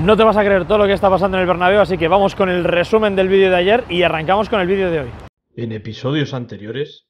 No te vas a creer todo lo que está pasando en el Bernabéu, así que vamos con el resumen del vídeo de ayer y arrancamos con el vídeo de hoy. En episodios anteriores,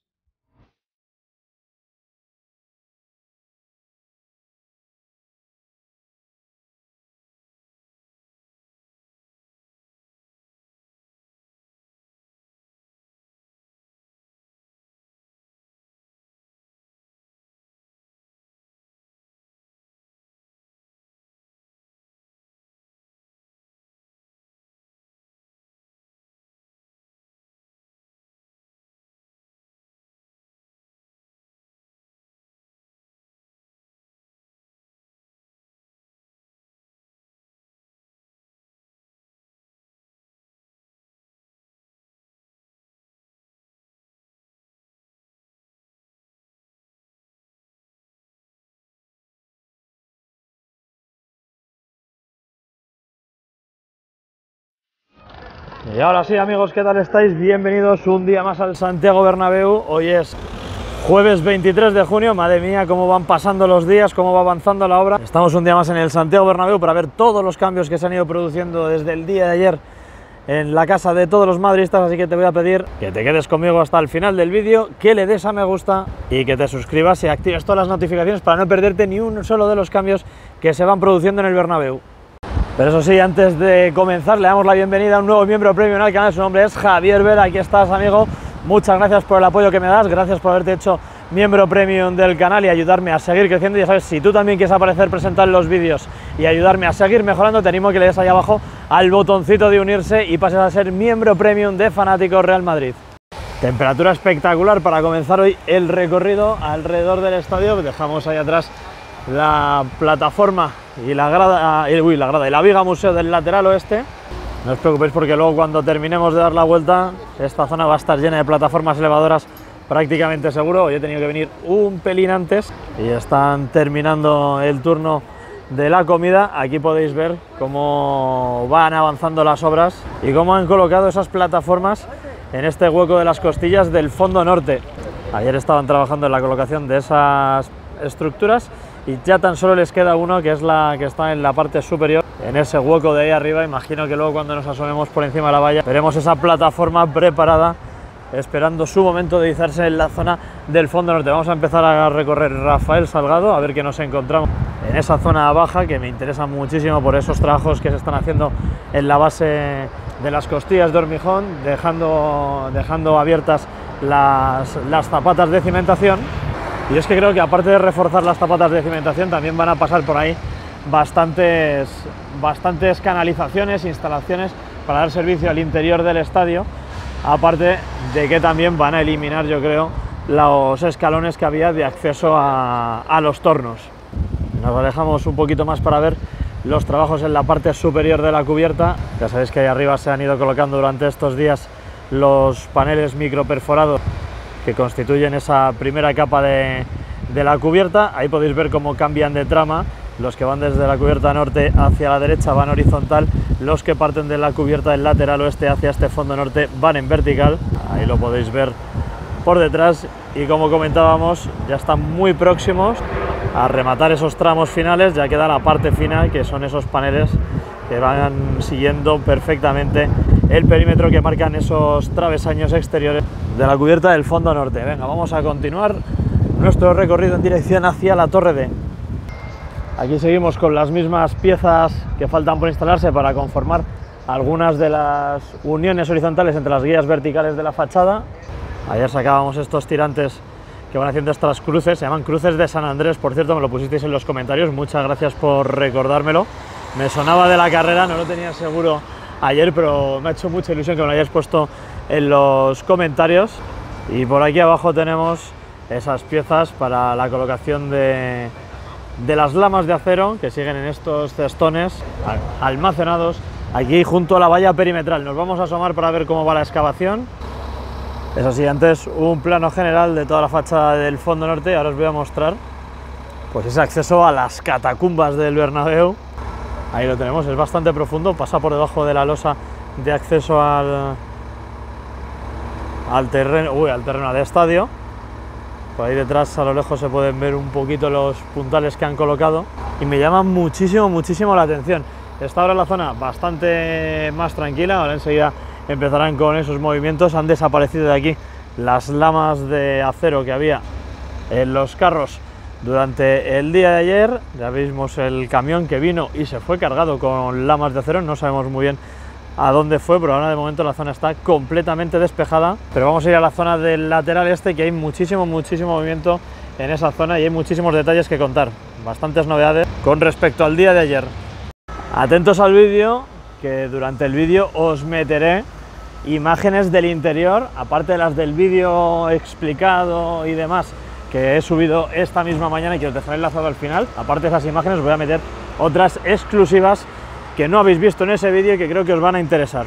Y ahora sí, amigos, ¿qué tal estáis? Bienvenidos un día más al Santiago Bernabéu. Hoy es jueves 23 de junio. Madre mía, cómo van pasando los días, cómo va avanzando la obra. Estamos un día más en el Santiago Bernabéu para ver todos los cambios que se han ido produciendo desde el día de ayer en la casa de todos los madridistas, así que te voy a pedir que te quedes conmigo hasta el final del vídeo, que le des a me gusta y que te suscribas y actives todas las notificaciones para no perderte ni uno solo de los cambios que se van produciendo en el Bernabéu. Pero eso sí, antes de comenzar, le damos la bienvenida a un nuevo miembro premium al canal. Su nombre es Javier Vera. Aquí estás, amigo. Muchas gracias por el apoyo que me das. Gracias por haberte hecho miembro premium del canal y ayudarme a seguir creciendo. Ya sabes, si tú también quieres aparecer, presentar los vídeos y ayudarme a seguir mejorando, te animo a que le des ahí abajo al botoncito de unirse y pases a ser miembro premium de Fanáticos Real Madrid. Temperatura espectacular para comenzar hoy el recorrido alrededor del estadio. Dejamos ahí atrás la plataforma y la grada, uy, la grada y la viga museo del lateral oeste. No os preocupéis porque luego cuando terminemos de dar la vuelta, esta zona va a estar llena de plataformas elevadoras prácticamente seguro. Hoy he tenido que venir un pelín antes y están terminando el turno de la comida. Aquí podéis ver cómo van avanzando las obras y cómo han colocado esas plataformas en este hueco de las costillas del fondo norte. Ayer estaban trabajando en la colocación de esas estructuras y ya tan solo les queda uno que es la que está en la parte superior, en ese hueco de ahí arriba. Imagino que luego cuando nos asomemos por encima de la valla veremos esa plataforma preparada esperando su momento de izarse en la zona del fondo norte. Vamos a empezar a recorrer Rafael Salgado a ver qué nos encontramos en esa zona baja que me interesa muchísimo por esos trabajos que se están haciendo en la base de las costillas de hormigón, dejando, dejando abiertas las, las zapatas de cimentación y es que creo que aparte de reforzar las zapatas de cimentación, también van a pasar por ahí bastantes, bastantes canalizaciones, instalaciones para dar servicio al interior del estadio, aparte de que también van a eliminar, yo creo, los escalones que había de acceso a, a los tornos. Nos alejamos un poquito más para ver los trabajos en la parte superior de la cubierta. Ya sabéis que ahí arriba se han ido colocando durante estos días los paneles microperforados que constituyen esa primera capa de, la cubierta. Ahí podéis ver cómo cambian de trama. Los que van desde la cubierta norte hacia la derecha van horizontal, los que parten de la cubierta del lateral oeste hacia este fondo norte van en vertical. Ahí lo podéis ver por detrás y como comentábamos ya están muy próximos a rematar esos tramos finales, ya queda la parte final que son esos paneles que van siguiendo perfectamente el perímetro que marcan esos travesaños exteriores de la cubierta del fondo norte. Venga, vamos a continuar nuestro recorrido en dirección hacia la Torre D. Aquí seguimos con las mismas piezas que faltan por instalarse para conformar algunas de las uniones horizontales entre las guías verticales de la fachada. Ayer sacábamos estos tirantes que van haciendo estas cruces, se llaman cruces de San Andrés, por cierto, me lo pusisteis en los comentarios, muchas gracias por recordármelo. Me sonaba de la carrera, no lo tenía seguro ayer, pero me ha hecho mucha ilusión que me lo hayáis puesto en los comentarios. Y por aquí abajo tenemos esas piezas para la colocación de, de las lamas de acero que siguen en estos cestones almacenados aquí junto a la valla perimetral. Nos vamos a asomar para ver cómo va la excavación. Es así, antes un plano general de toda la fachada del fondo norte, ahora os voy a mostrar pues ese acceso a las catacumbas del Bernabéu. Ahí lo tenemos, es bastante profundo, pasa por debajo de la losa de acceso al, al terreno, al terreno de estadio. Por ahí detrás a lo lejos se pueden ver un poquito los puntales que han colocado y me llama muchísimo, muchísimo la atención Está ahora la zona bastante más tranquila, ahora enseguida empezarán con esos movimientos. Han desaparecido de aquí las lamas de acero que había en los carros durante el día de ayer. Ya vimos el camión que vino y se fue cargado con lamas de acero, no sabemos muy bien a dónde fue, pero ahora de momento la zona está completamente despejada. Pero vamos a ir a la zona del lateral este, que hay muchísimo, muchísimo movimiento en esa zona y hay muchísimos detalles que contar, bastantes novedades con respecto al día de ayer. Atentos al vídeo, que durante el vídeo os meteré imágenes del interior, aparte de las del vídeo explicado y demás, que he subido esta misma mañana y que os dejaré enlazado al final. Aparte de esas imágenes voy a meter otras exclusivas que no habéis visto en ese vídeo y que creo que os van a interesar.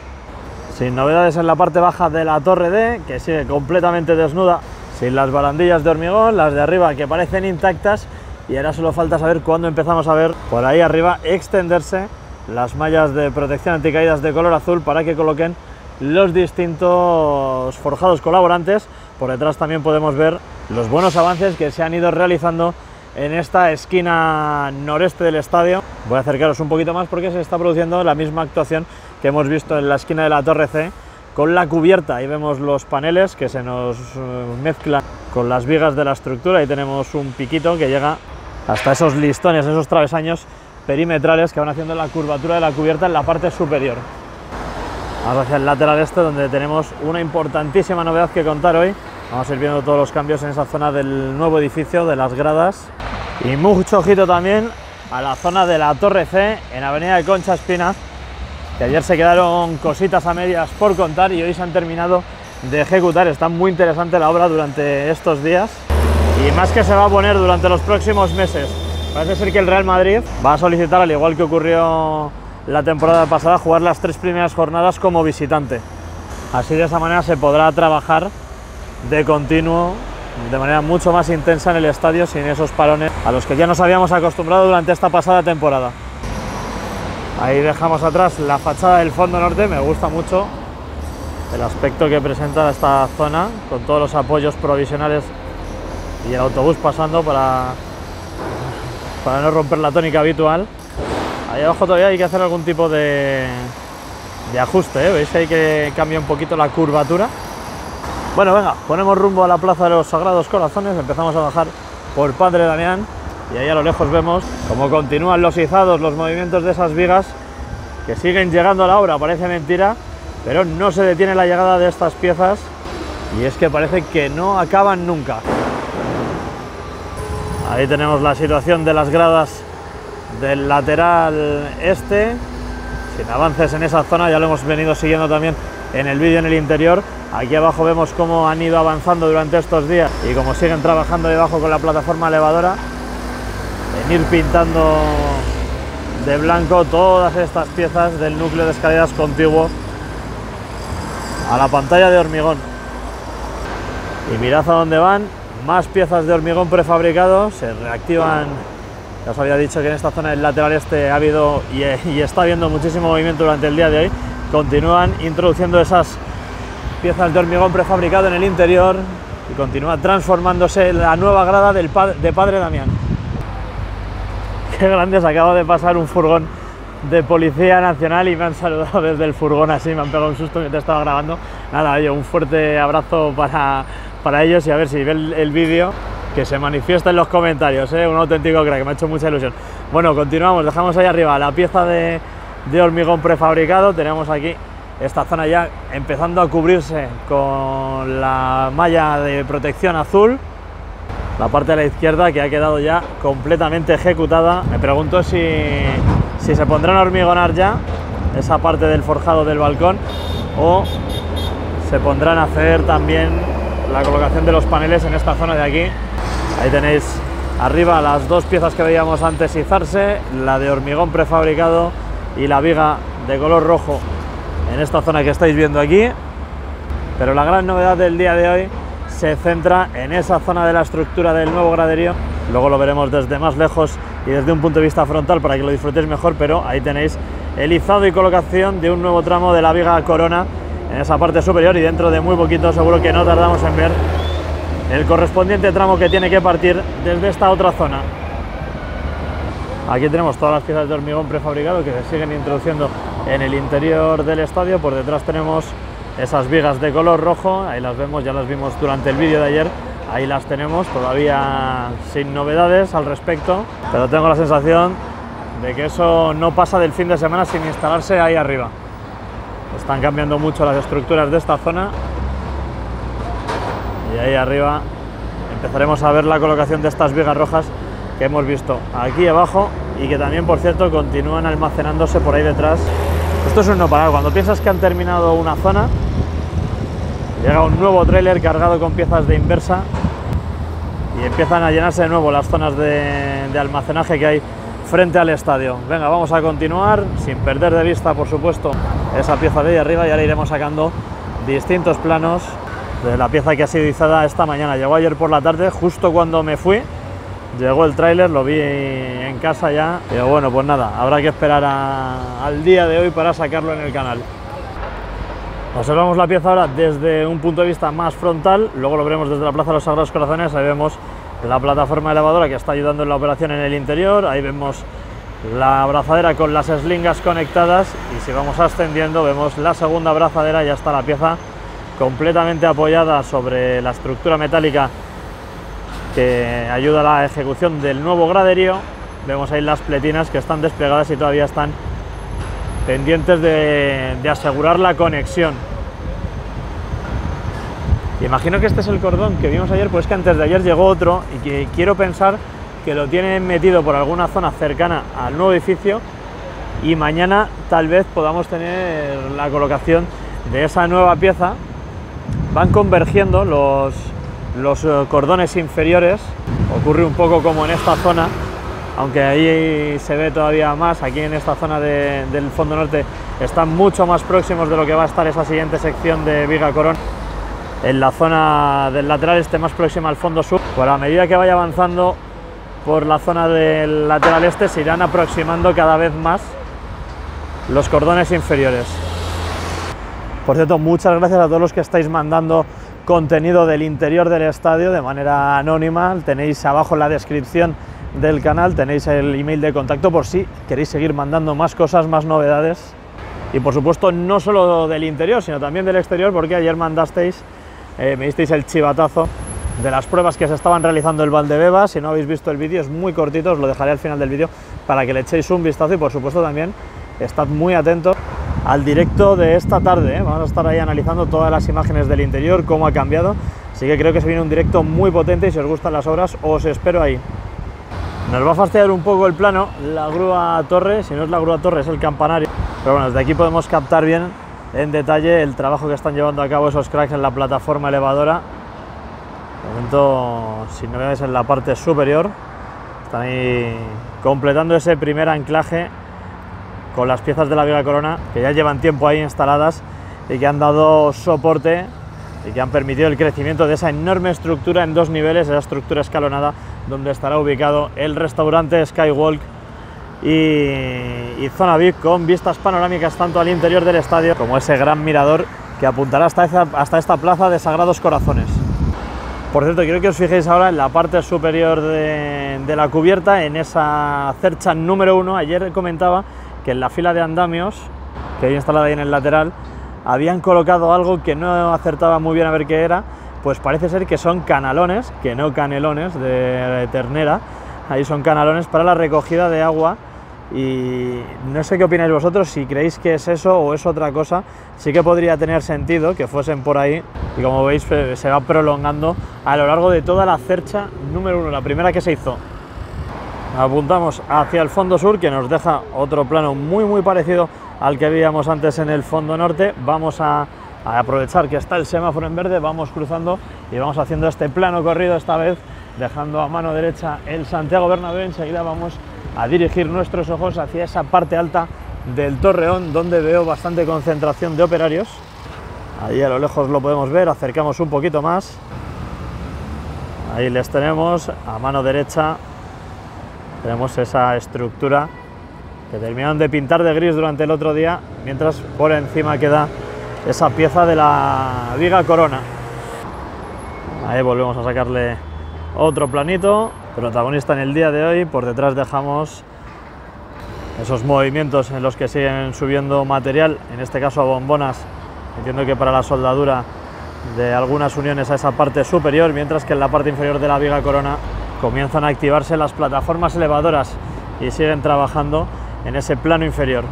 Sin novedades en la parte baja de la torre D, que sigue completamente desnuda, sin las barandillas de hormigón, las de arriba que parecen intactas y ahora solo falta saber cuándo empezamos a ver por ahí arriba extenderse las mallas de protección anticaídas de color azul para que coloquen los distintos forjados colaborantes. Por detrás también podemos ver los buenos avances que se han ido realizando en esta esquina noreste del estadio. Voy a acercaros un poquito más porque se está produciendo la misma actuación que hemos visto en la esquina de la Torre C con la cubierta. Ahí vemos los paneles que se nos eh, mezclan con las vigas de la estructura y tenemos un piquito que llega hasta esos listones, esos travesaños perimetrales que van haciendo la curvatura de la cubierta en la parte superior. Vamos hacia el lateral este donde tenemos una importantísima novedad que contar hoy. Vamos a ir viendo todos los cambios en esa zona del nuevo edificio, de las gradas. Y mucho ojito también a la zona de la Torre C en Avenida de Concha Espina, que ayer se quedaron cositas a medias por contar y hoy se han terminado de ejecutar. Está muy interesante la obra durante estos días y más que se va a poner durante los próximos meses. Parece ser que el Real Madrid va a solicitar, al igual que ocurrió la temporada pasada, jugar las tres primeras jornadas como visitante. Así de esa manera se podrá trabajar de continuo, de manera mucho más intensa en el estadio, sin esos parones a los que ya nos habíamos acostumbrado durante esta pasada temporada. Ahí dejamos atrás la fachada del fondo norte, me gusta mucho el aspecto que presenta esta zona, con todos los apoyos provisionales y el autobús pasando para, para no romper la tónica habitual. Ahí abajo todavía hay que hacer algún tipo de, de ajuste, ¿eh? veis hay que cambiar un poquito la curvatura. Bueno, venga, ponemos rumbo a la Plaza de los Sagrados Corazones, empezamos a bajar por Padre Damián y ahí a lo lejos vemos cómo continúan los izados, los movimientos de esas vigas que siguen llegando a la obra, parece mentira, pero no se detiene la llegada de estas piezas y es que parece que no acaban nunca. Ahí tenemos la situación de las gradas del lateral este, sin avances en esa zona, ya lo hemos venido siguiendo también en el vídeo en el interior. Aquí abajo vemos cómo han ido avanzando durante estos días y cómo siguen trabajando debajo con la plataforma elevadora en ir pintando de blanco todas estas piezas del núcleo de escaleras contiguo a la pantalla de hormigón. Y mirad a dónde van, más piezas de hormigón prefabricado, se reactivan, ya os había dicho que en esta zona del lateral este ha habido y, y está habiendo muchísimo movimiento durante el día de hoy, continúan introduciendo esas piezas de hormigón prefabricado en el interior y continúa transformándose la nueva grada del de Padre Damián. Qué grande, se acaba de pasar un furgón de Policía Nacional y me han saludado desde el furgón así, me han pegado un susto te estaba grabando. Nada, oye, un fuerte abrazo para, para ellos y a ver si ven el, vídeo, que se manifiesta en los comentarios, ¿eh? un auténtico crack, me ha hecho mucha ilusión. Bueno, continuamos, dejamos ahí arriba la pieza de, de hormigón prefabricado, tenemos aquí esta zona ya empezando a cubrirse con la malla de protección azul, la parte de la izquierda que ha quedado ya completamente ejecutada. Me pregunto si, si se pondrán a hormigonar ya esa parte del forjado del balcón o se pondrán a hacer también la colocación de los paneles en esta zona de aquí. Ahí tenéis arriba las dos piezas que veíamos antes izarse, la de hormigón prefabricado y la viga de color rojo en esta zona que estáis viendo aquí. Pero la gran novedad del día de hoy se centra en esa zona de la estructura del nuevo graderío. Luego lo veremos desde más lejos y desde un punto de vista frontal para que lo disfrutéis mejor, pero ahí tenéis el izado y colocación de un nuevo tramo de la viga corona en esa parte superior y dentro de muy poquito seguro que no tardamos en ver el correspondiente tramo que tiene que partir desde esta otra zona. Aquí tenemos todas las piezas de hormigón prefabricado que se siguen introduciendo en el interior del estadio. Por detrás tenemos esas vigas de color rojo, ahí las vemos, ya las vimos durante el vídeo de ayer. Ahí las tenemos, todavía sin novedades al respecto, pero tengo la sensación de que eso no pasa del fin de semana sin instalarse ahí arriba. Están cambiando mucho las estructuras de esta zona y ahí arriba empezaremos a ver la colocación de estas vigas rojas que hemos visto aquí abajo y que también, por cierto, continúan almacenándose por ahí detrás. Esto es un no parar. Cuando piensas que han terminado una zona, llega un nuevo tráiler cargado con piezas de inversa y empiezan a llenarse de nuevo las zonas de, de almacenaje que hay frente al estadio. Venga, vamos a continuar, sin perder de vista, por supuesto, esa pieza de ahí arriba y ahora iremos sacando distintos planos de la pieza que ha sido izada esta mañana. Llegó ayer por la tarde, justo cuando me fui, llegó el tráiler, lo vi en casa ya. Pero bueno, pues nada, habrá que esperar al día de hoy para sacarlo en el canal. Observamos la pieza ahora desde un punto de vista más frontal, luego lo veremos desde la Plaza de los Sagrados Corazones, ahí vemos la plataforma elevadora que está ayudando en la operación en el interior, ahí vemos la abrazadera con las eslingas conectadas y si vamos ascendiendo vemos la segunda abrazadera, ya está la pieza completamente apoyada sobre la estructura metálica que ayuda a la ejecución del nuevo graderío. Vemos ahí las pletinas que están desplegadas y todavía están pendientes de, de asegurar la conexión. Imagino que este es el cordón que vimos ayer, pues que antes de ayer llegó otro y que quiero pensar que lo tienen metido por alguna zona cercana al nuevo edificio y mañana tal vez podamos tener la colocación de esa nueva pieza. Van convergiendo los, los eh, cordones inferiores, ocurre un poco como en esta zona, aunque ahí se ve todavía más, aquí en esta zona de- del fondo norte están mucho más próximos de lo que va a estar esa siguiente sección de Viga Corón. En la zona del lateral este más próxima al fondo sur, pues a medida que vaya avanzando por la zona del lateral este se irán aproximando cada vez más los cordones inferiores. Por cierto, muchas gracias a todos los que estáis mandando contenido del interior del estadio de manera anónima. Tenéis abajo en la descripción del canal, tenéis el email de contacto por si queréis seguir mandando más cosas, más novedades. Y por supuesto, no solo del interior, sino también del exterior, porque ayer mandasteis, eh, me disteis el chivatazo de las pruebas que se estaban realizando el Valdebeba. Si no habéis visto el vídeo, es muy cortito, os lo dejaré al final del vídeo para que le echéis un vistazo y por supuesto también estad muy atentos al directo de esta tarde. ¿eh? Vamos a estar ahí analizando todas las imágenes del interior, cómo ha cambiado. Así que creo que se viene un directo muy potente y si os gustan las obras, os espero ahí. Nos va a fastidiar un poco el plano, la grúa torre, si no es la grúa torre es el campanario. Pero bueno, desde aquí podemos captar bien en detalle el trabajo que están llevando a cabo esos cracks en la plataforma elevadora. De momento, sin novedades en la parte superior, están ahí completando ese primer anclaje con las piezas de la Viga Corona que ya llevan tiempo ahí instaladas y que han dado soporte y que han permitido el crecimiento de esa enorme estructura en dos niveles, esa estructura escalonada donde estará ubicado el restaurante Skywalk y, y zona VIP con vistas panorámicas tanto al interior del estadio como ese gran mirador que apuntará hasta, esa- hasta esta plaza de Sagrados Corazones. Por cierto, quiero que os fijéis ahora en la parte superior de, de la cubierta, en esa cercha número uno. Ayer comentaba que en la fila de andamios, que hay instalada ahí en el lateral, habían colocado algo que no acertaba muy bien a ver qué era, pues parece ser que son canalones, que no canelones de ternera, ahí son canalones para la recogida de agua y no sé qué opináis vosotros, si creéis que es eso o es otra cosa, sí que podría tener sentido que fuesen por ahí y como veis se va prolongando a lo largo de toda la cercha número uno, la primera que se hizo. Apuntamos hacia el fondo sur que nos deja otro plano muy muy parecido al que veíamos antes en el fondo norte. Vamos a, aprovechar que está el semáforo en verde, vamos cruzando y vamos haciendo este plano corrido esta vez, dejando a mano derecha el Santiago Bernabéu. Enseguida vamos a dirigir nuestros ojos hacia esa parte alta del Torreón, donde veo bastante concentración de operarios. Ahí a lo lejos lo podemos ver, acercamos un poquito más. Ahí les tenemos a mano derecha. Tenemos esa estructura que terminaron de pintar de gris durante el otro día, mientras por encima queda esa pieza de la viga corona. Ahí volvemos a sacarle otro planito, protagonista en el día de hoy. Por detrás dejamos esos movimientos en los que siguen subiendo material, en este caso bombonas, entiendo que para la soldadura de algunas uniones a esa parte superior, mientras que en la parte inferior de la viga corona comienzan a activarse las plataformas elevadoras y siguen trabajando en ese plano inferior.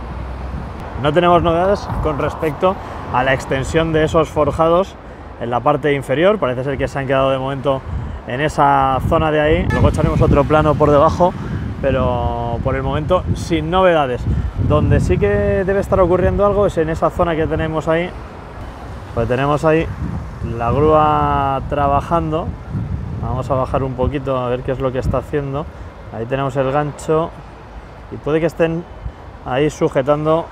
No tenemos novedades con respecto a la extensión de esos forjados en la parte inferior, parece ser que se han quedado de momento en esa zona de ahí, luego echaremos otro plano por debajo, pero por el momento sin novedades. Donde sí que debe estar ocurriendo algo es en esa zona que tenemos ahí, pues tenemos ahí la grúa trabajando, vamos a bajar un poquito a ver qué es lo que está haciendo, ahí tenemos el gancho y puede que estén ahí sujetando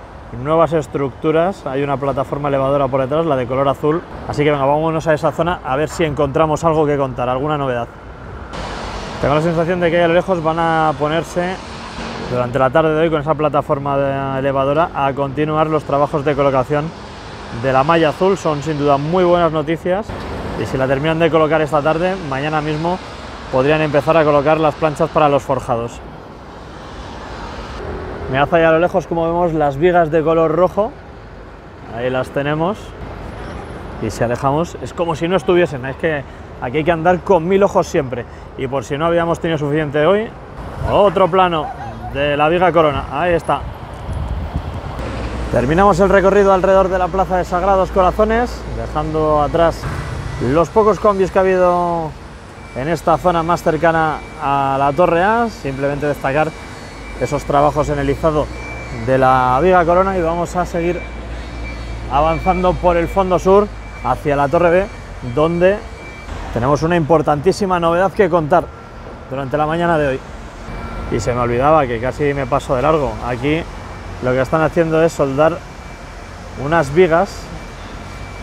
nuevas estructuras, hay una plataforma elevadora por detrás, la de color azul, así que venga, vámonos a esa zona a ver si encontramos algo que contar, alguna novedad. Tengo la sensación de que a lo lejos van a ponerse durante la tarde de hoy con esa plataforma elevadora a continuar los trabajos de colocación de la malla azul, son sin duda muy buenas noticias y si la terminan de colocar esta tarde, mañana mismo podrían empezar a colocar las planchas para los forjados. Me hace allá a lo lejos como vemos las vigas de color rojo, ahí las tenemos, y si alejamos es como si no estuviesen, es que aquí hay que andar con mil ojos siempre, y por si no habíamos tenido suficiente hoy, otro plano de la viga corona, ahí está. Terminamos el recorrido alrededor de la Plaza de Sagrados Corazones, dejando atrás los pocos combis que ha habido en esta zona más cercana a la Torre A, simplemente destacar esos trabajos en el izado de la viga corona y vamos a seguir avanzando por el fondo sur hacia la torre B donde tenemos una importantísima novedad que contar durante la mañana de hoy. Y se me olvidaba que casi me paso de largo. Aquí lo que están haciendo es soldar unas vigas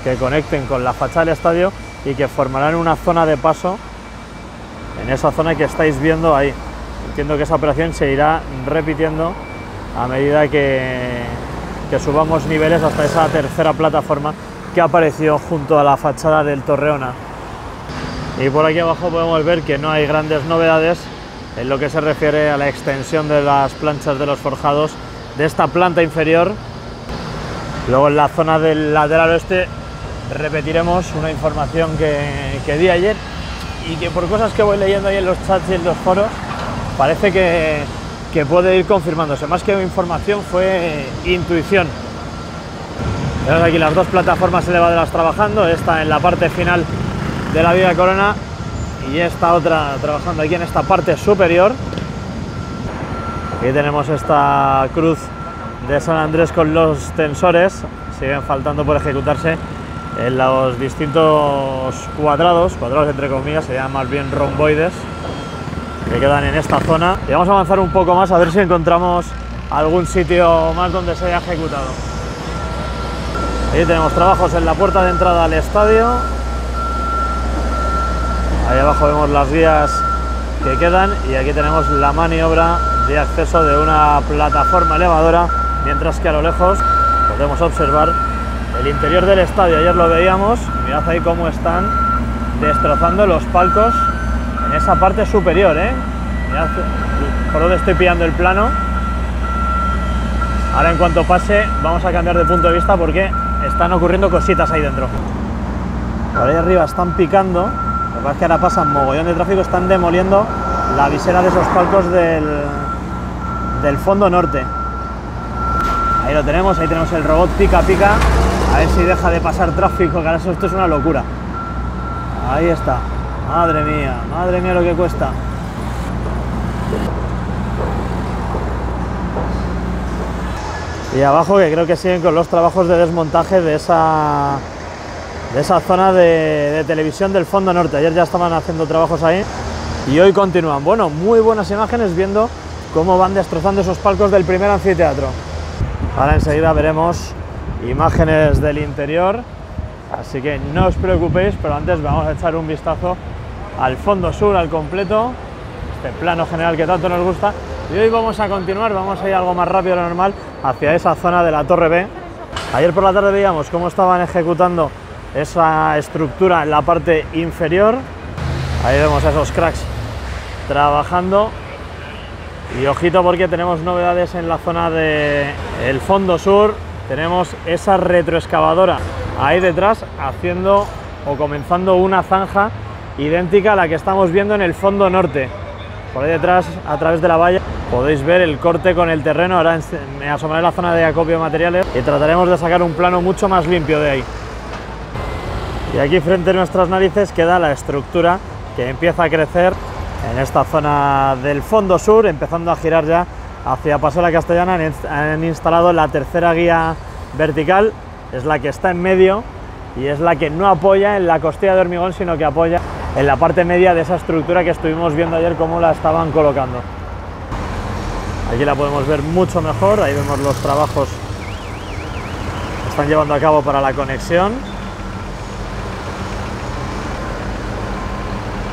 que conecten con la fachada del estadio y que formarán una zona de paso en esa zona que estáis viendo ahí Entiendo que esa operación se irá repitiendo a medida que, subamos niveles hasta esa tercera plataforma que apareció junto a la fachada del Torreona. Y por aquí abajo podemos ver que no hay grandes novedades en lo que se refiere a la extensión de las planchas de los forjados de esta planta inferior. Luego en la zona del lateral oeste repetiremos una información que, que di ayer y que por cosas que voy leyendo ahí en los chats y en los foros parece que, puede ir confirmándose. Más que información fue intuición. Tenemos aquí las dos plataformas elevadoras trabajando, esta en la parte final de la vía corona y esta otra trabajando aquí en esta parte superior. Aquí tenemos esta cruz de San Andrés con los tensores, siguen faltando por ejecutarse en los distintos cuadrados, cuadrados entre comillas, se llaman más bien romboides, que quedan en esta zona. Y vamos a avanzar un poco más a ver si encontramos algún sitio más donde se haya ejecutado. Ahí tenemos trabajos en la puerta de entrada al estadio. Ahí abajo vemos las vías que quedan y aquí tenemos la maniobra de acceso de una plataforma elevadora, mientras que a lo lejos podemos observar interior del estadio. Ayer lo veíamos, mirad ahí cómo están destrozando los palcos en esa parte superior, ¿eh? Por donde estoy pillando el plano. Ahora en cuanto pase vamos a cambiar de punto de vista porque están ocurriendo cositas ahí dentro. Por ahí arriba están picando, lo que pasa es que ahora pasan mogollón de tráfico, están demoliendo la visera de esos palcos del, del fondo norte. Ahí lo tenemos, ahí tenemos el robot pica pica, a ver si deja de pasar tráfico, que ahora esto es una locura. Ahí está. Madre mía, madre mía lo que cuesta. Y abajo que creo que siguen con los trabajos de desmontaje de esa, de esa zona de, televisión del fondo norte. Ayer ya estaban haciendo trabajos ahí y hoy continúan. Bueno, muy buenas imágenes viendo cómo van destrozando esos palcos del primer anfiteatro. Ahora enseguida veremos imágenes del interior, así que no os preocupéis, pero antes vamos a echar un vistazo al fondo sur al completo, este plano general que tanto nos gusta. Y hoy vamos a continuar, vamos a ir algo más rápido de lo normal hacia esa zona de la Torre B. Ayer por la tarde veíamos cómo estaban ejecutando esa estructura en la parte inferior. Ahí vemos a esos cracks trabajando. Y ojito porque tenemos novedades en la zona del el fondo sur. Tenemos esa retroexcavadora ahí detrás haciendo o comenzando una zanja idéntica a la que estamos viendo en el fondo norte. Por ahí detrás, a través de la valla, podéis ver el corte con el terreno. Ahora me asomaré a la zona de acopio de materiales y trataremos de sacar un plano mucho más limpio de ahí. Y aquí frente a nuestras narices queda la estructura que empieza a crecer en esta zona del fondo sur, empezando a girar ya hacia Paso la Castellana. Han instalado la tercera guía vertical, es la que está en medio y es la que no apoya en la costilla de hormigón, sino que apoya en la parte media de esa estructura que estuvimos viendo ayer cómo la estaban colocando. Aquí la podemos ver mucho mejor, ahí vemos los trabajos que están llevando a cabo para la conexión.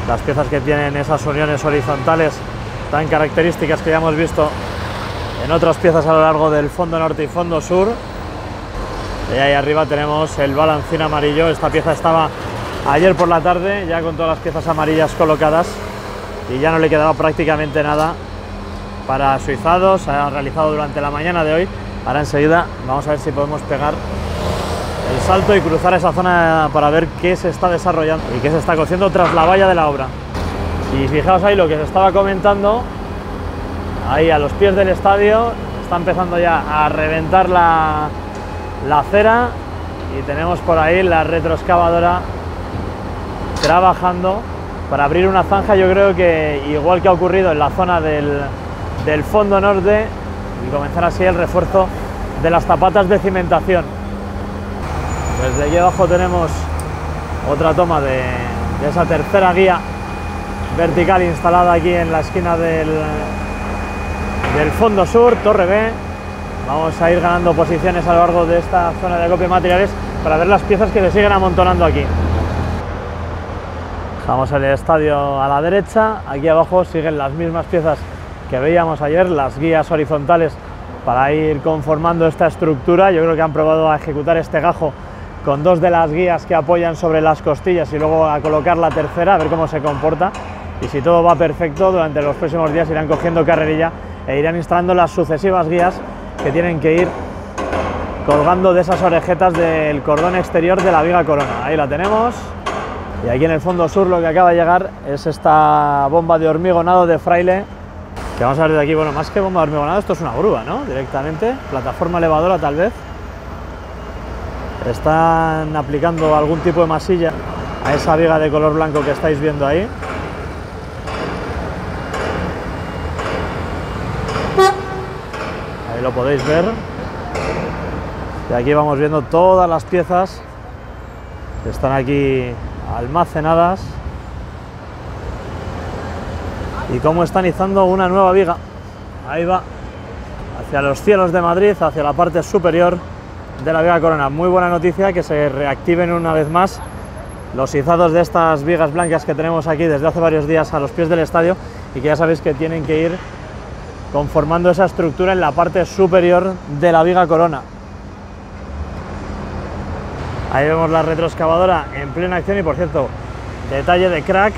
Las piezas que tienen esas uniones horizontales tan características que ya hemos visto en otras piezas a lo largo del fondo norte y fondo sur. Y ahí arriba tenemos el balancín amarillo. Esta pieza estaba ayer por la tarde ya con todas las piezas amarillas colocadas y ya no le quedaba prácticamente nada para suizado. Se ha realizado durante la mañana de hoy. Ahora enseguida vamos a ver si podemos pegar el salto y cruzar esa zona para ver qué se está desarrollando y qué se está cociendo tras la valla de la obra. Y fijaos ahí lo que se estaba comentando, ahí a los pies del estadio, está empezando ya a reventar la, la acera y tenemos por ahí la retroexcavadora trabajando para abrir una zanja, yo creo que igual que ha ocurrido en la zona del, del fondo norte y comenzar así el refuerzo de las zapatas de cimentación. Desde aquí abajo tenemos otra toma de, de esa tercera guía vertical instalada aquí en la esquina del, del fondo sur, Torre B. Vamos a ir ganando posiciones a lo largo de esta zona de acopio de materiales para ver las piezas que se siguen amontonando aquí. Dejamos el estadio a la derecha, aquí abajo siguen las mismas piezas que veíamos ayer, las guías horizontales para ir conformando esta estructura. Yo creo que han probado a ejecutar este gajo con dos de las guías que apoyan sobre las costillas y luego a colocar la tercera, a ver cómo se comporta. Y si todo va perfecto, durante los próximos días irán cogiendo carrerilla e irán instalando las sucesivas guías que tienen que ir colgando de esas orejetas del cordón exterior de la viga corona. Ahí la tenemos. Y aquí en el fondo sur lo que acaba de llegar es esta bomba de hormigonado de fraile. Que vamos a ver de aquí, bueno, más que bomba de hormigonado, esto es una grúa, ¿no? Directamente, plataforma elevadora tal vez. Están aplicando algún tipo de masilla a esa viga de color blanco que estáis viendo ahí. Lo podéis ver. Y aquí vamos viendo todas las piezas que están aquí almacenadas y cómo están izando una nueva viga. Ahí va, hacia los cielos de Madrid, hacia la parte superior de la viga corona. Muy buena noticia que se reactiven una vez más los izados de estas vigas blancas que tenemos aquí desde hace varios días a los pies del estadio y que ya sabéis que tienen que ir conformando esa estructura en la parte superior de la viga corona. Ahí vemos la retroexcavadora en plena acción y por cierto, detalle de crack,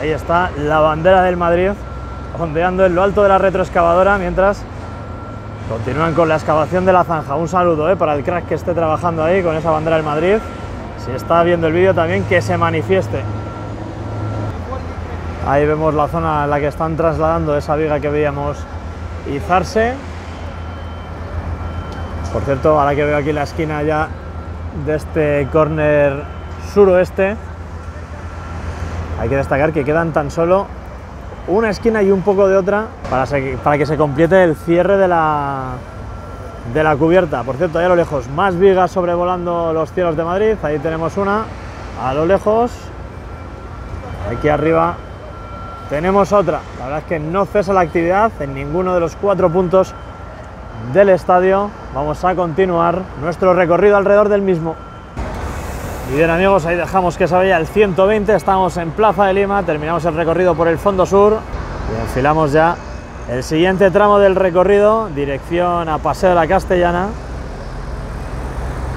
ahí está la bandera del Madrid ondeando en lo alto de la retroexcavadora mientras continúan con la excavación de la zanja. Un saludo eh, para el crack que esté trabajando ahí con esa bandera del Madrid. Si está viendo el vídeo también que se manifieste. Ahí vemos la zona en la que están trasladando esa viga que veíamos izarse. Por cierto, ahora que veo aquí la esquina ya de este corner suroeste, hay que destacar que quedan tan solo una esquina y un poco de otra para, para que se complete el cierre de la, de la cubierta. Por cierto, ahí a lo lejos, más vigas sobrevolando los cielos de Madrid. Ahí tenemos una a lo lejos. Aquí arriba tenemos otra. La verdad es que no cesa la actividad en ninguno de los cuatro puntos del estadio. Vamos a continuar nuestro recorrido alrededor del mismo. Y bien amigos, ahí dejamos que se vaya el 120, estamos en Plaza de Lima, terminamos el recorrido por el fondo sur y enfilamos ya el siguiente tramo del recorrido, dirección a Paseo de la Castellana.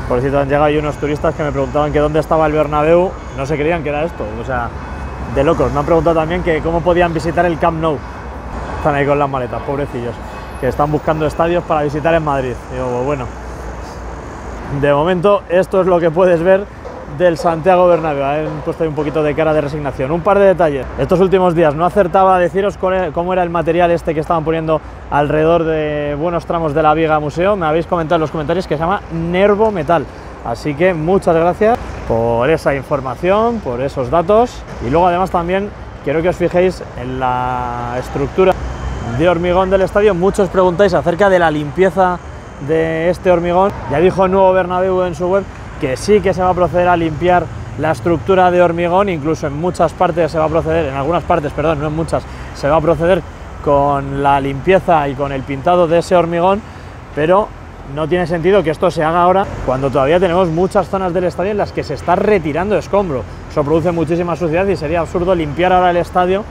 Por cierto, han llegado ahí unos turistas que me preguntaban que dónde estaba el Bernabéu, no se creían que era esto, o sea, de locos. Me han preguntado también que cómo podían visitar el Camp Nou. están ahí con las maletas, pobrecillos, que están buscando estadios para visitar en Madrid. Digo, pues bueno, de momento esto es lo que puedes ver del Santiago Bernabéu. Han puesto ahí un poquito de cara de resignación. Un par de detalles. Estos últimos días no acertaba a deciros cómo era el material este que estaban poniendo alrededor de buenos tramos de la Viga Museo. Me habéis comentado en los comentarios que se llama Nervo Metal. Así que muchas gracias por esa información, por esos datos. Y luego además también quiero que os fijéis en la estructura de hormigón del estadio. Muchos preguntáis acerca de la limpieza de este hormigón. Ya dijo nuevo Bernabéu en su web que sí que se va a proceder a limpiar la estructura de hormigón, incluso en muchas partes se va a proceder, en algunas partes, perdón, no en muchas, se va a proceder con la limpieza y con el pintado de ese hormigón, pero no tiene sentido que esto se haga ahora cuando todavía tenemos muchas zonas del estadio en las que se está retirando escombro. Eso produce muchísima suciedad y sería absurdo limpiar ahora el estadio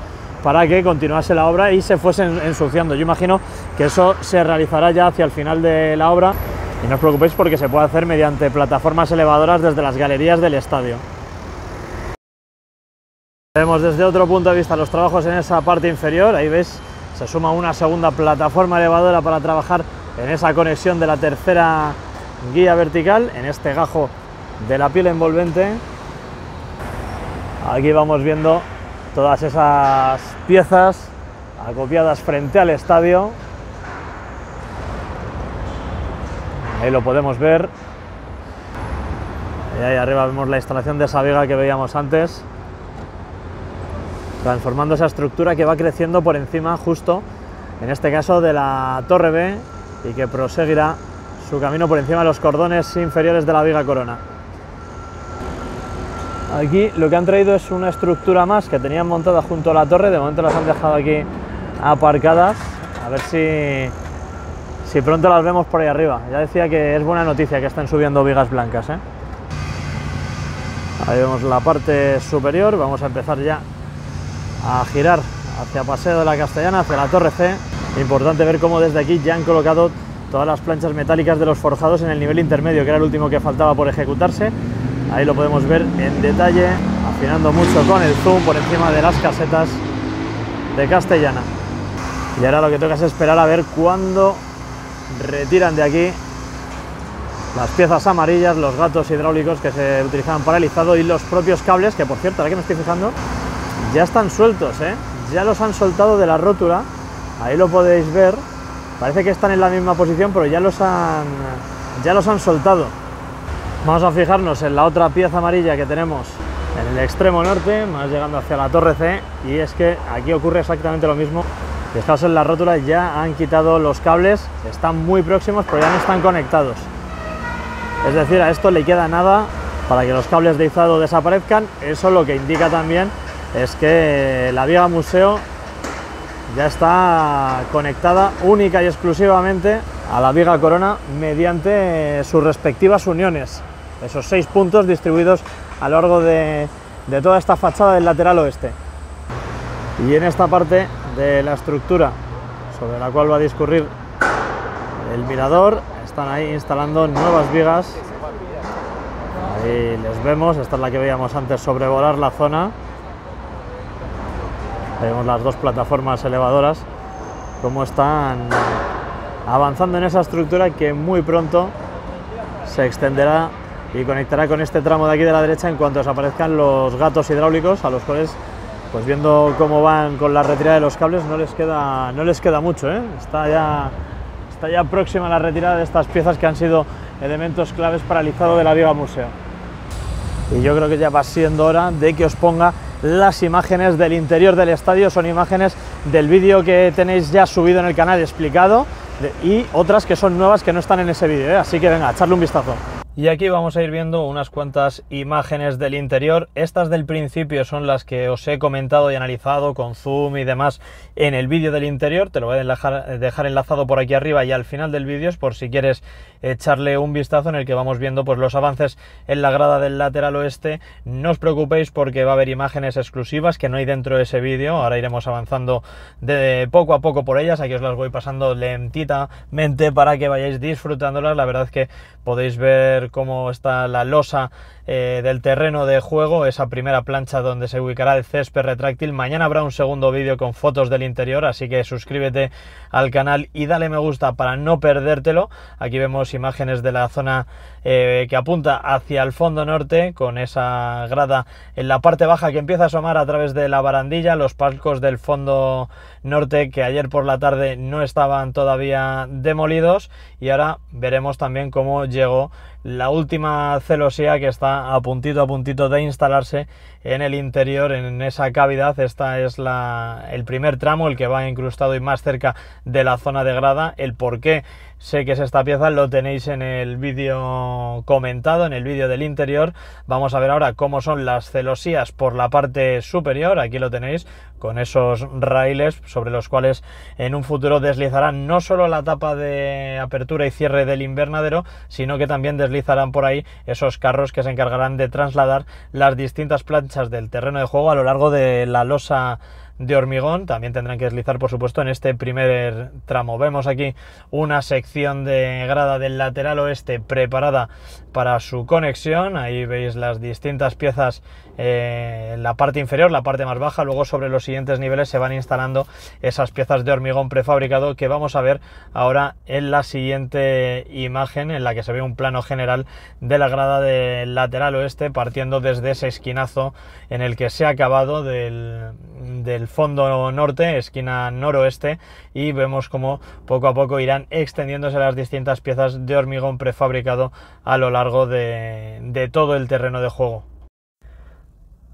para que continuase la obra y se fuesen ensuciando. Yo imagino que eso se realizará ya hacia el final de la obra y no os preocupéis porque se puede hacer mediante plataformas elevadoras desde las galerías del estadio. Vemos desde otro punto de vista los trabajos en esa parte inferior, ahí veis, se suma una segunda plataforma elevadora para trabajar en esa conexión de la tercera guía vertical, en este gajo de la piel envolvente. Aquí vamos viendo todas esas piezas acopiadas frente al estadio Ahí lo podemos ver. Y ahí arriba vemos la instalación de esa viga que veíamos antes, transformando esa estructura que va creciendo por encima justo, en este caso de la torre B, y que proseguirá su camino por encima de los cordones inferiores de la viga corona. Aquí lo que han traído es una estructura más que tenían montada junto a la torre, de momento las han dejado aquí aparcadas, a ver si si pronto las vemos por ahí arriba. Ya decía que es buena noticia que estén subiendo vigas blancas. ¿eh? Ahí vemos la parte superior, vamos a empezar ya a girar hacia Paseo de la Castellana, hacia la Torre C. Importante ver cómo desde aquí ya han colocado todas las planchas metálicas de los forjados en el nivel intermedio, que era el último que faltaba por ejecutarse. Ahí lo podemos ver en detalle, afinando mucho con el zoom por encima de las casetas de Castellana. Y ahora lo que toca es esperar a ver cuándo retiran de aquí las piezas amarillas, los gatos hidráulicos que se utilizaban para el y los propios cables, que por cierto, ahora que me estoy fijando, ya están sueltos, ¿eh? ya los han soltado de la rótula, ahí lo podéis ver, parece que están en la misma posición, pero ya los han, ya los han soltado. Vamos a fijarnos en la otra pieza amarilla que tenemos en el extremo norte, más llegando hacia la torre C, y es que aquí ocurre exactamente lo mismo Fijaos en la rótula, ya han quitado los cables, están muy próximos, pero ya no están conectados. Es decir, a esto le queda nada para que los cables de izado desaparezcan. Eso lo que indica también es que la Viga Museo ya está conectada única y exclusivamente a la Viga Corona mediante sus respectivas uniones. Esos seis puntos distribuidos a lo largo de, toda esta fachada del lateral oeste. Y en esta parte de la estructura sobre la cual va a discurrir el mirador. Están ahí instalando nuevas vigas. Ahí les vemos, esta es la que veíamos antes sobrevolar la zona. Vemos las dos plataformas elevadoras, cómo están avanzando en esa estructura que muy pronto se extenderá y conectará con este tramo de aquí de la derecha en cuanto desaparezcan los gatos hidráulicos a los cuales pues viendo cómo van con la retirada de los cables no les queda, no les queda mucho, ¿eh? está, ya, está ya próxima la retirada de estas piezas que han sido elementos claves para el izado de la Viga Museo. Y yo creo que ya va siendo hora de que os ponga las imágenes del interior del estadio, son imágenes del vídeo que tenéis ya subido en el canal explicado y otras que son nuevas que no están en ese vídeo, ¿eh? así que venga, echarle un vistazo. Y aquí vamos a ir viendo unas cuantas imágenes del interior. Estas del principio son las que os he comentado y analizado con zoom y demás en el vídeo del interior. Te lo voy a dejar, enlazado por aquí arriba y al final del vídeo por si quieres echarle un vistazo en el que vamos viendo pues, los avances en la grada del lateral oeste. No os preocupéis porque va a haber imágenes exclusivas que no hay dentro de ese vídeo. Ahora iremos avanzando poco a poco por ellas. Aquí os las voy pasando lentitamente para que vayáis disfrutándolas. La verdad es que podéis ver cómo está la losa eh, del terreno de juego, esa primera plancha donde se ubicará el césped retráctil. Mañana habrá un segundo vídeo con fotos del interior, así que suscríbete al canal y dale me gusta para no perdértelo. Aquí vemos imágenes de la zona eh, que apunta hacia el fondo norte, con esa grada en la parte baja que empieza a asomar a través de la barandilla, los palcos del fondo norte que ayer por la tarde no estaban todavía demolidos. Y ahora veremos también cómo llegó la última celosía que está a puntito a puntito de instalarse en el interior, en esa cavidad. Esta es la, el primer tramo, el que va incrustado y más cerca de la zona de grada. El por qué sé que es esta pieza lo tenéis en el vídeo comentado, en el vídeo del interior. Vamos a ver ahora cómo son las celosías por la parte superior. Aquí lo tenéis con esos raíles sobre los cuales en un futuro deslizarán no solo la tapa de apertura y cierre del invernadero, sino que también deslizarán por ahí esos carros que se encargarán de trasladar las distintas planchas del terreno de juego a lo largo de la losa de hormigón. También tendrán que deslizar, por supuesto, en este primer tramo. Vemos aquí una sección de grada del lateral oeste preparada para su conexión. Ahí veis las distintas piezas eh, la parte inferior, la parte más baja. Luego sobre los siguientes niveles se van instalando esas piezas de hormigón prefabricado que vamos a ver ahora en la siguiente imagen en la que se ve un plano general de la grada del lateral oeste partiendo desde ese esquinazo en el que se ha acabado del fondo norte, esquina noroeste y vemos como poco a poco irán extendiéndose las distintas piezas de hormigón prefabricado a lo largo de, todo el terreno de juego.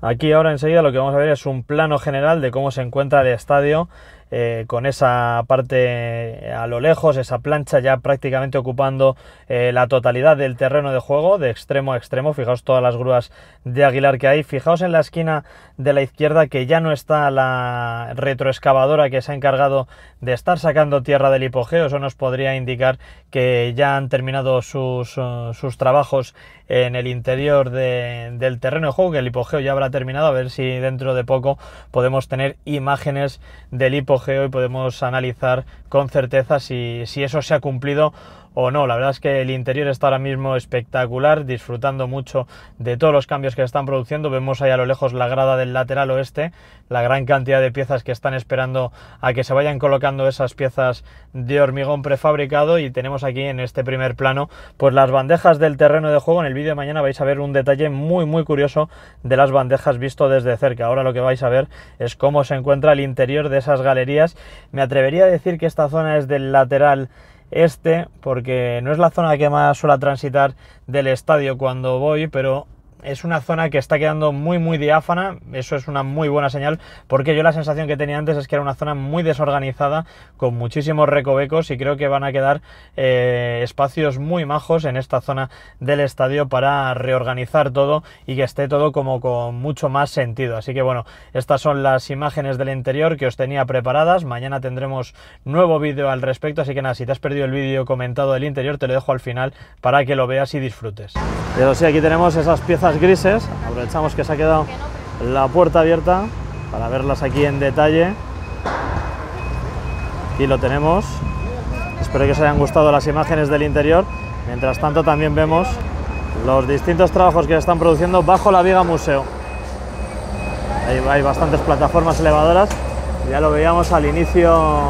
Aquí ahora enseguida lo que vamos a ver es un plano general de cómo se encuentra el estadio eh, con esa parte a lo lejos, esa plancha ya prácticamente ocupando eh, la totalidad del terreno de juego, de extremo a extremo. Fijaos todas las grúas de Aguilar que hay. Fijaos en la esquina de la izquierda que ya no está la retroexcavadora que se ha encargado de estar sacando tierra del hipogeo. Eso nos podría indicar que ya han terminado sus, uh, sus trabajos en el interior de, del terreno de juego, que el hipogeo ya habrá terminado. A ver si dentro de poco podemos tener imágenes del hipogeo y podemos analizar con certeza si, si eso se ha cumplido o no. La verdad es que el interior está ahora mismo espectacular, disfrutando mucho de todos los cambios que están produciendo. Vemos ahí a lo lejos la grada del lateral oeste, la gran cantidad de piezas que están esperando a que se vayan colocando esas piezas de hormigón prefabricado y tenemos aquí en este primer plano pues las bandejas del terreno de juego. En el vídeo de mañana vais a ver un detalle muy muy curioso de las bandejas visto desde cerca. Ahora lo que vais a ver es cómo se encuentra el interior de esas galerías. Me atrevería a decir que esta zona es del lateral este, porque no es la zona que más suele transitar del estadio cuando voy, pero es una zona que está quedando muy muy diáfana, eso es una muy buena señal, porque yo la sensación que tenía antes es que era una zona muy desorganizada, con muchísimos recovecos y creo que van a quedar eh, espacios muy majos en esta zona del estadio para reorganizar todo y que esté todo como con mucho más sentido. Así que bueno, estas son las imágenes del interior que os tenía preparadas, mañana tendremos nuevo vídeo al respecto, así que nada, si te has perdido el vídeo comentado del interior, te lo dejo al final para que lo veas y disfrutes. Pero sí, aquí tenemos esas piezas grises. Aprovechamos que se ha quedado la puerta abierta para verlas aquí en detalle. y lo tenemos. Espero que os hayan gustado las imágenes del interior. Mientras tanto también vemos los distintos trabajos que se están produciendo bajo la viga museo. Ahí hay bastantes plataformas elevadoras. Ya lo veíamos al inicio,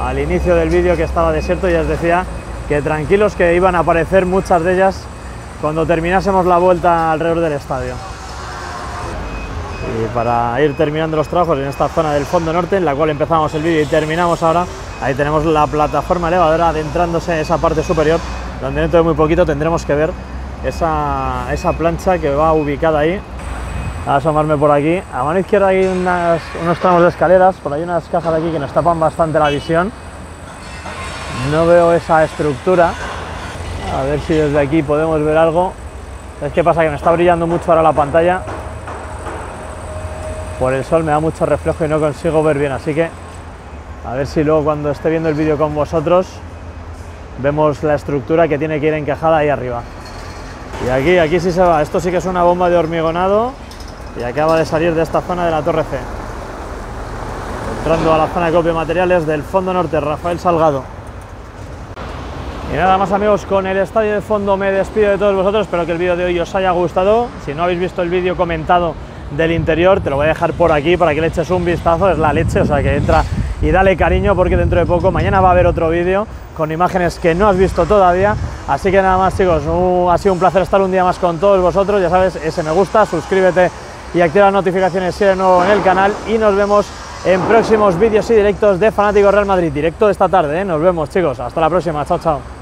al inicio del vídeo que estaba desierto y os decía que tranquilos que iban a aparecer muchas de ellas cuando terminásemos la vuelta alrededor del estadio. Y para ir terminando los trabajos en esta zona del fondo norte, en la cual empezamos el vídeo y terminamos ahora, ahí tenemos la plataforma elevadora adentrándose en esa parte superior, donde dentro de muy poquito tendremos que ver esa, esa plancha que va ubicada ahí. A asomarme por aquí. A mano izquierda hay unos tramos de escaleras, por ahí unas cajas de aquí que nos tapan bastante la visión. No veo esa estructura, a ver si desde aquí podemos ver algo. Es que pasa que me está brillando mucho ahora la pantalla. Por el sol me da mucho reflejo y no consigo ver bien, así que a ver si luego cuando esté viendo el vídeo con vosotros vemos la estructura que tiene que ir encajada ahí arriba. Y aquí, aquí sí se va. Esto sí que es una bomba de hormigonado y acaba de salir de esta zona de la Torre C. Entrando a la zona de copia de materiales del Fondo Norte, Rafael Salgado. Y nada más amigos, con el estadio de fondo me despido de todos vosotros, espero que el vídeo de hoy os haya gustado. Si no habéis visto el vídeo comentado del interior, te lo voy a dejar por aquí para que le eches un vistazo, es la leche, o sea que entra y dale cariño porque dentro de poco, mañana va a haber otro vídeo con imágenes que no has visto todavía. Así que nada más chicos, ha sido un placer estar un día más con todos vosotros, ya sabes, ese me gusta, suscríbete y activa las notificaciones si eres nuevo en el canal y nos vemos en próximos vídeos y directos de Fanáticos Real Madrid, directo de esta tarde, ¿eh? nos vemos chicos, hasta la próxima, chao chao.